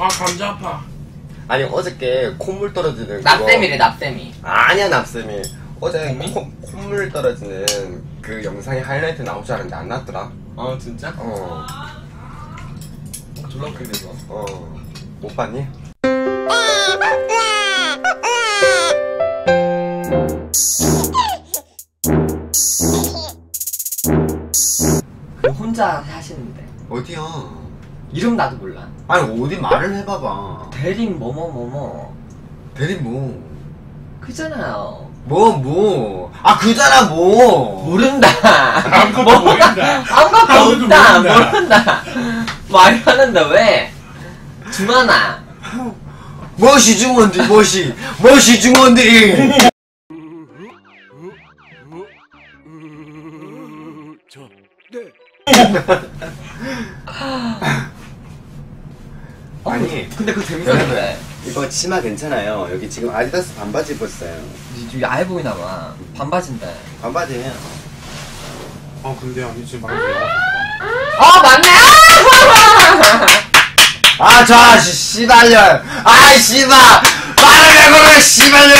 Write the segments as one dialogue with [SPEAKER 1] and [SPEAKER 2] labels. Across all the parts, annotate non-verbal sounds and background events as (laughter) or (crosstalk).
[SPEAKER 1] 완전 아파.
[SPEAKER 2] 아니 어저께 콧물 떨어지는 그거
[SPEAKER 3] 납땜이래 납땜이
[SPEAKER 2] 아니야 납쌤이 어제
[SPEAKER 3] 콧물?
[SPEAKER 2] 코, 콧물 떨어지는 그 영상이 하이라이트 나올 줄 알았는데 안 나왔더라
[SPEAKER 3] 어 진짜?
[SPEAKER 2] 어
[SPEAKER 3] 졸라 웃긴데 이거
[SPEAKER 2] 어. 못 봤니?
[SPEAKER 3] 그 혼자 하시는데
[SPEAKER 2] 어디야?
[SPEAKER 3] 이름 나도 몰라
[SPEAKER 2] 아니 어디 말을 해봐봐
[SPEAKER 3] 대림 뭐뭐뭐뭐
[SPEAKER 2] 대리 뭐?
[SPEAKER 3] 그잖아요
[SPEAKER 2] 뭐 뭐? 아 그잖아 뭐.
[SPEAKER 3] 모른다
[SPEAKER 1] 아무것도
[SPEAKER 3] 뭐-
[SPEAKER 1] 모른다.
[SPEAKER 3] 아무것도
[SPEAKER 1] 아무것도
[SPEAKER 3] 없다
[SPEAKER 1] 모른다.
[SPEAKER 3] 모른다 말이 하는데 왜 주만아
[SPEAKER 2] 무엇이 중원디 무엇이 무엇이 중원디? 아니
[SPEAKER 3] 근데 그거 재밌었는데
[SPEAKER 2] 이거 치마 괜찮아요. 여기 지금 아디다스 반바지 입었어요.
[SPEAKER 3] 이 야해 보이나 봐 반바지인데
[SPEAKER 2] 반바지예요.
[SPEAKER 1] 어, 근데 언니 지금 돼.
[SPEAKER 3] 아 맞네
[SPEAKER 2] 아, 저 아저씨, 씨발년! 아이, 씨발! 말을 해, 그래, 씨발년!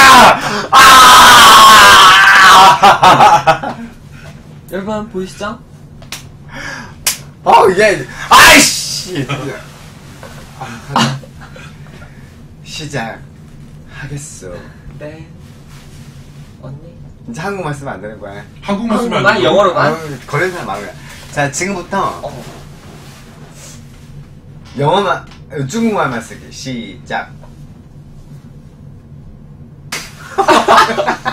[SPEAKER 2] 아!
[SPEAKER 3] 여러분 보이시죠?
[SPEAKER 2] 어, 얘, 아이씨! 시작. 하겠어.
[SPEAKER 3] 네 언니
[SPEAKER 2] 이제 한국말 쓰면 안 되는 거야.
[SPEAKER 1] 한국말 쓰면 안
[SPEAKER 3] 한국말,
[SPEAKER 1] 돼.
[SPEAKER 3] 영어로만?
[SPEAKER 2] 아유, 걸리는 사람 많아. 자, 지금부터
[SPEAKER 3] 어
[SPEAKER 2] 영어만, 중국말만 쓰기. 시작. (laughs)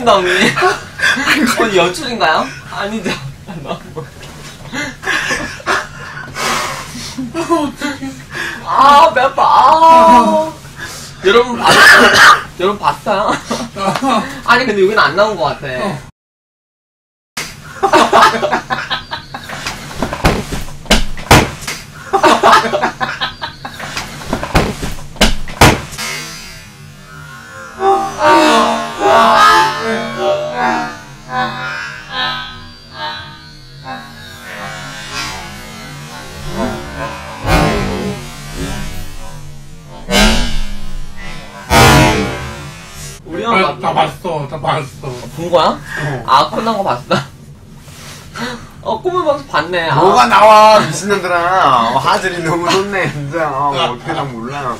[SPEAKER 3] 웃긴다, 언니. 언니 연출인가요? 아니죠. 너무. (laughs) 아, 배 아파. 아. 여러분 봤어요? 여러분 (laughs) 봤어요? 아니, 근데 여기는 안 나온 것 같아. (laughs) 우리 형
[SPEAKER 1] 아, 다 봤어, 다 봤어.
[SPEAKER 3] 본 거야?
[SPEAKER 1] 어.
[SPEAKER 3] 아, 끝난 거 봤어. (laughs) 어, 꿈을 방송 봤네. 아.
[SPEAKER 2] 뭐가 나와, 미친놈들아. 어, 하늘이 너무 높네, 진짜. 어, 뭐 어떻게 난 몰라.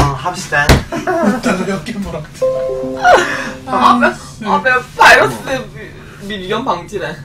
[SPEAKER 2] 어, 합시다.
[SPEAKER 1] 나도 몇개 물었지.
[SPEAKER 3] 아, 배, 아, 배, 바이러스 미, 미, 유형 방지래.